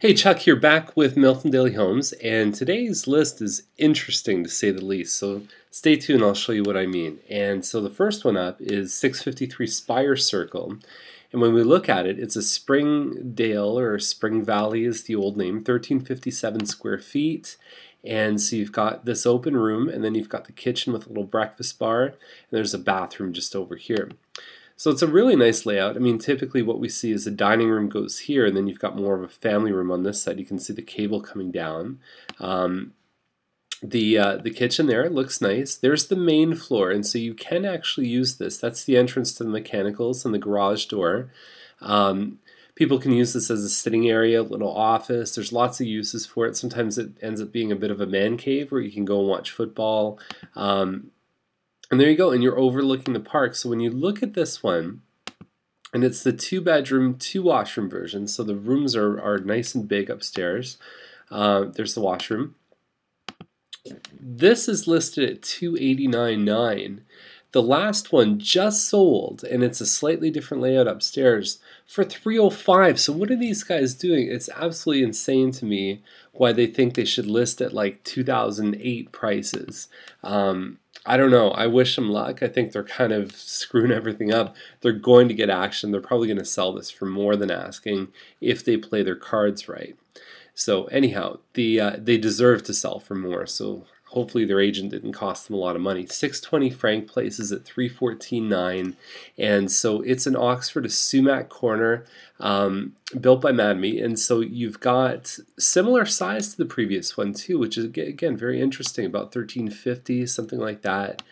Hey, Chuck here, back with Milton Daily Homes, and today's list is interesting to say the least. So stay tuned, I'll show you what I mean. And so the first one up is 653 Spire Circle. And when we look at it, it's a Springdale or Spring Valley is the old name, 1357 square feet. And so you've got this open room, and then you've got the kitchen with a little breakfast bar, and there's a bathroom just over here. So it's a really nice layout. I mean, typically what we see is the dining room goes here, and then you've got more of a family room on this side. You can see the cable coming down. Um, the uh, the kitchen there it looks nice. There's the main floor, and so you can actually use this. That's the entrance to the mechanicals and the garage door. Um, people can use this as a sitting area, little office. There's lots of uses for it. Sometimes it ends up being a bit of a man cave where you can go and watch football. Um, and there you go, and you're overlooking the park. So when you look at this one, and it's the two bedroom, two washroom version. So the rooms are, are nice and big upstairs. Uh, there's the washroom. This is listed at 289.9. The last one just sold, and it's a slightly different layout upstairs for 305. So what are these guys doing? It's absolutely insane to me why they think they should list at like 2008 prices. Um, I don't know. I wish them luck. I think they're kind of screwing everything up. They're going to get action. They're probably going to sell this for more than asking if they play their cards right. So anyhow, the uh, they deserve to sell for more. So hopefully their agent didn't cost them a lot of money. 620 Frank places at 314.9, and so it's an Oxford a Sumac corner um, built by Mattamy, and so you've got similar size to the previous one too, which is again very interesting, about 1350 something like that.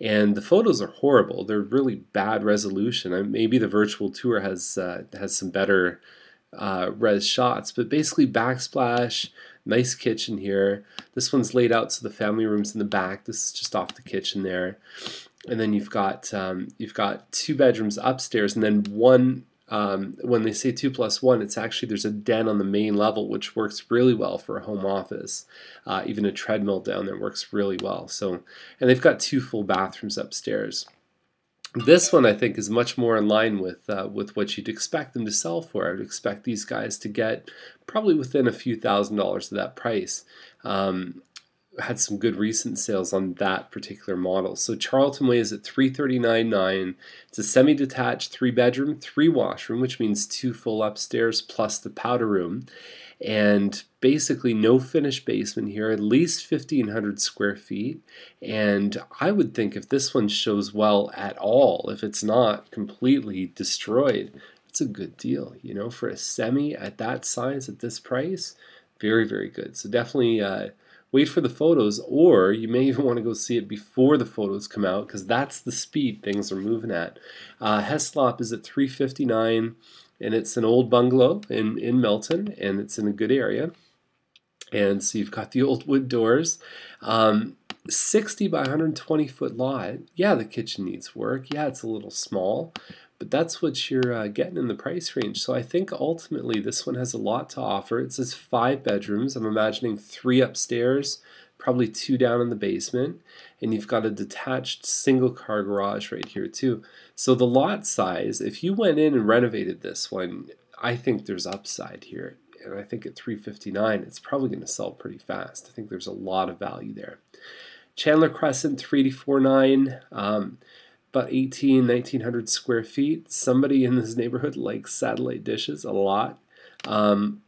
And the photos are horrible; they're really bad resolution. maybe the virtual tour has uh, has some better uh, res shots, but basically backsplash Nice kitchen here. This one's laid out so the family room's in the back. This is just off the kitchen there. And then you've got um, you've got two bedrooms upstairs, and then one. Um, when they say two plus one, it's actually there's a den on the main level, which works really well for a home office. Uh, even a treadmill down there works really well. So, and they've got two full bathrooms upstairs. This one I think is much more in line with uh, with what you'd expect them to sell for. I would expect these guys to get probably within a few thousand dollars of that price. Um, had some good recent sales on that particular model. So Charlton Way is at 339.9. It's a semi-detached three-bedroom, three-washroom, which means two full upstairs plus the powder room and basically no finished basement here, at least 1,500 square feet. And I would think if this one shows well at all, if it's not completely destroyed, it's a good deal. You know, for a semi at that size at this price, very, very good. So definitely uh, wait for the photos, or you may even want to go see it before the photos come out because that's the speed things are moving at. Uh, Heslop is at 359 and it's an old bungalow in, in Milton, and it's in a good area. And so you've got the old wood doors. Um, 60 by 120 foot lot. Yeah, the kitchen needs work. Yeah, it's a little small, but that's what you're uh, getting in the price range. So I think ultimately this one has a lot to offer. It says five bedrooms. I'm imagining three upstairs, probably two down in the basement, and you've got a detached single car garage right here too. So the lot size, if you went in and renovated this one, I think there's upside here. And I think at 359, it's probably going to sell pretty fast. I think there's a lot of value there. Chandler Crescent 3849, um, about 18, 1900 square feet. Somebody in this neighborhood likes satellite dishes a lot. Um,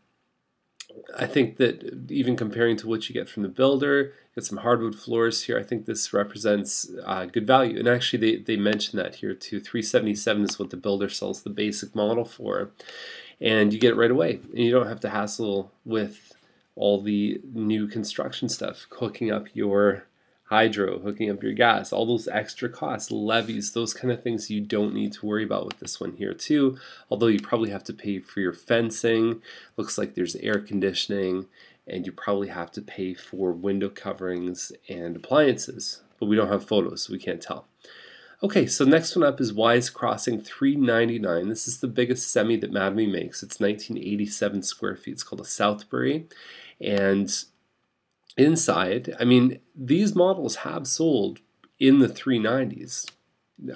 I think that even comparing to what you get from the builder, get some hardwood floors here. I think this represents uh, good value. And actually, they, they mention that here too. 377 is what the builder sells the basic model for. And you get it right away. And you don't have to hassle with all the new construction stuff, hooking up your hydro, hooking up your gas, all those extra costs, levies, those kind of things you don't need to worry about with this one here too. Although you probably have to pay for your fencing. Looks like there's air conditioning and you probably have to pay for window coverings and appliances. But we don't have photos, so we can't tell. Okay, so next one up is Wise Crossing 399. This is the biggest semi that Mattamy makes. It's 1987 square feet. It's called a Southbury. And inside, I mean, these models have sold in the 390s.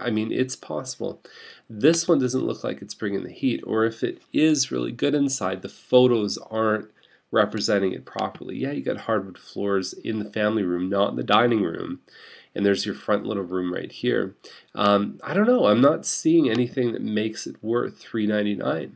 I mean, it's possible. This one doesn't look like it's bringing the heat, or if it is really good inside, the photos aren't representing it properly. Yeah, you got hardwood floors in the family room, not in the dining room. And there's your front little room right here. Um, I don't know. I'm not seeing anything that makes it worth $3.99.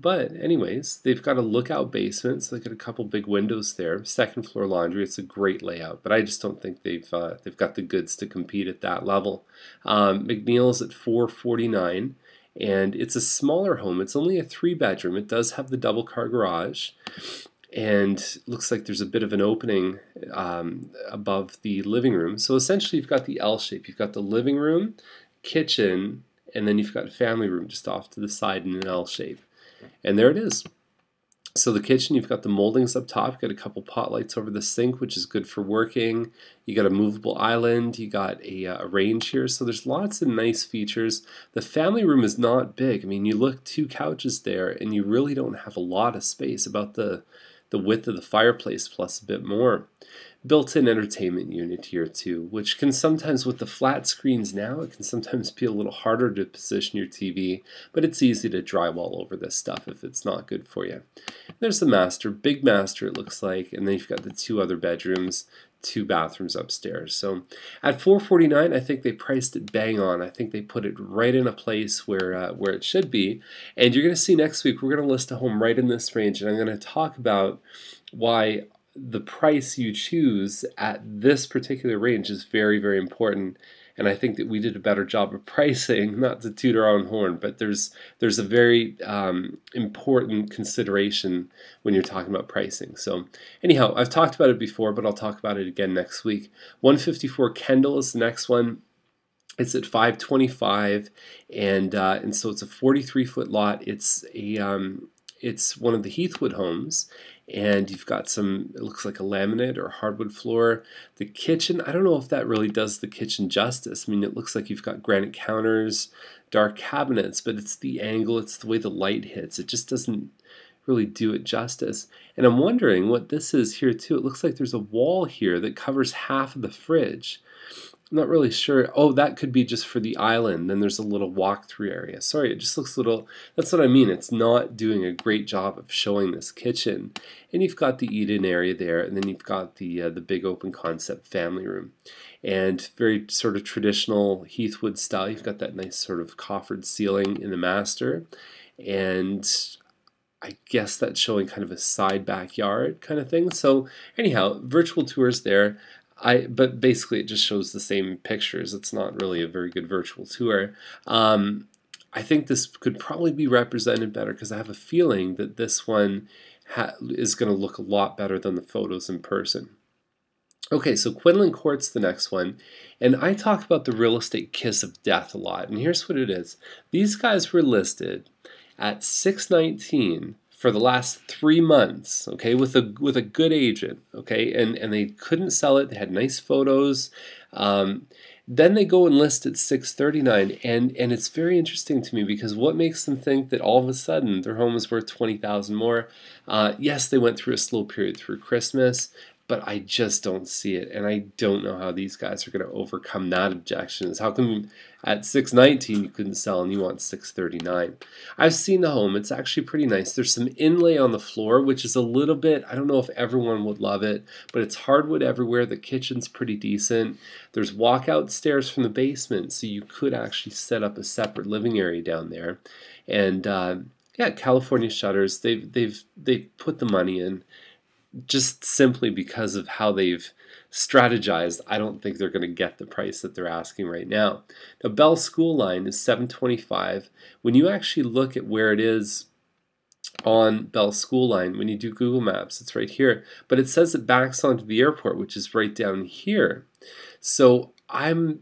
But anyways, they've got a lookout basement, so they got a couple big windows there. Second floor laundry. It's a great layout, but I just don't think they've uh, they've got the goods to compete at that level. Um, McNeil's at 449, and it's a smaller home. It's only a three bedroom. It does have the double car garage, and looks like there's a bit of an opening um, above the living room. So essentially, you've got the L shape. You've got the living room, kitchen, and then you've got a family room just off to the side in an L shape. And there it is. So the kitchen, you've got the moldings up top, you've got a couple pot lights over the sink, which is good for working. You got a movable island, you got a, uh, a, range here, so there's lots of nice features. The family room is not big. I mean, you look two couches there, and you really don't have a lot of space, about the, the width of the fireplace plus a bit more built-in entertainment unit here too, which can sometimes, with the flat screens now, it can sometimes be a little harder to position your TV, but it's easy to drywall over this stuff if it's not good for you. There's the master, big master it looks like, and then you've got the two other bedrooms, two bathrooms upstairs. So at 449, I think they priced it bang on. I think they put it right in a place where uh, where it should be. And you're going to see next week we're going to list a home right in this range, and I'm going to talk about why the price you choose at this particular range is very, very important. And I think that we did a better job of pricing, not to toot our own horn, but there's there's a very um, important consideration when you're talking about pricing. So anyhow, I've talked about it before, but I'll talk about it again next week. 154 Kendall is the next one. It's at 525, and uh, and so it's a 43 foot lot. It's a um, it's one of the Heathwood homes, and you've got some it looks like a laminate or hardwood floor. The kitchen i don't know if that really does the kitchen justice. I mean it looks like you've got granite counters dark cabinets but it's the angle it's the way the light hits. It just doesn't really do it justice. And i'm wondering what this is here too. It looks like there's a wall here that covers half of the fridge I'm not really sure. Oh, that could be just for the island. Then there's a little walk-through area. Sorry, it just looks a little, that's what I mean. It's not doing a great job of showing this kitchen. And you've got the eat-in area there, and then you've got the, uh, the big open concept family room. And very sort of traditional Heathwood style. You've got that nice sort of coffered ceiling in the master. And I guess that's showing kind of a side backyard kind of thing. So anyhow, virtual tours there. I but basically it just shows the same pictures. It's not really a very good virtual tour. Um, I think this could probably be represented better because I have a feeling that this one is going to look a lot better than the photos in person. Okay, so Quinlan Court's the next one, and I talk about the real estate kiss of death a lot, and here's what it is. These guys were listed at 619 for the last three months, okay, with a with a good agent, okay, and and they couldn't sell it. They had nice photos. Um, then they go and list at 639, and and it's very interesting to me because what makes them think that all of a sudden their home is worth 20,000 more? Uh, yes, they went through a slow period through Christmas, but I just don't see it. And I don't know how these guys are going to overcome that objection. Is how come at 619 you couldn't sell and you want 639? I've seen the home. It's actually pretty nice. There's some inlay on the floor, which is a little bit, I don't know if everyone would love it, but it's hardwood everywhere. The kitchen's pretty decent. There's walkout stairs from the basement, so you could actually set up a separate living area down there. And uh, yeah, California shutters, they've, they've, they've put the money in just simply because of how they've strategized, I don't think they're going to get the price that they're asking right now. Now, Bell School Line is 725. When you actually look at where it is on Bell School Line, when you do Google Maps, it's right here. But it says it backs onto the airport, which is right down here. So I'm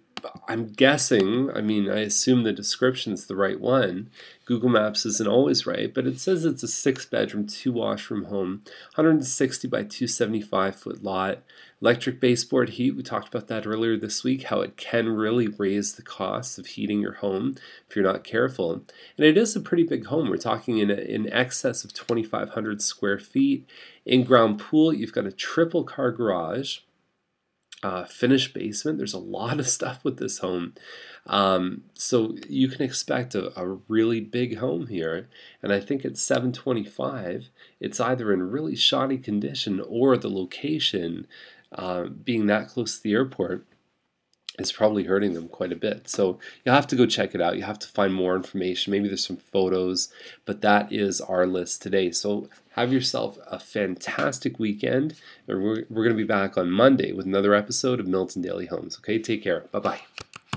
I'm guessing, I mean, I assume the description's the right one. Google Maps isn't always right, but it says it's a six bedroom, two washroom home, 160 by 275 foot lot. Electric baseboard heat, we talked about that earlier this week, how it can really raise the cost of heating your home if you're not careful. And it is a pretty big home. We're talking in, in excess of 2,500 square feet. In ground pool, you've got a triple car garage uh, finished basement. There's a lot of stuff with this home. Um, so you can expect a, a, really big home here. And I think at 725, it's either in really shoddy condition or the location, uh, being that close to the airport, is probably hurting them quite a bit. So you'll have to go check it out. You have to find more information. Maybe there's some photos, but that is our list today. So have yourself a fantastic weekend. And we're, we're going to be back on Monday with another episode of Milton Daily Homes. Okay, take care. Bye bye.